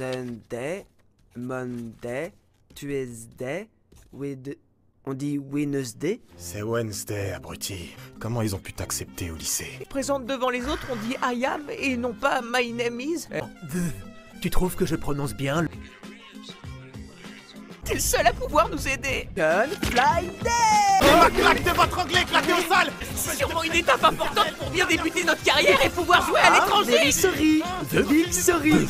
Sunday, Monday, Tuesday, Wed... On dit Wednesday C'est Wednesday, abruti. Comment ils ont pu t'accepter au lycée? Présente devant les autres, on dit I am et non pas My name is. Eh, tu trouves que je prononce bien le... T'es le seul à pouvoir nous aider. Gunfly Day Oh, claque de votre anglais, claqué au sol C'est sûrement une étape importante pour bien débuter notre carrière et pouvoir jouer à Ah, l'étranger. Sorry The big sorry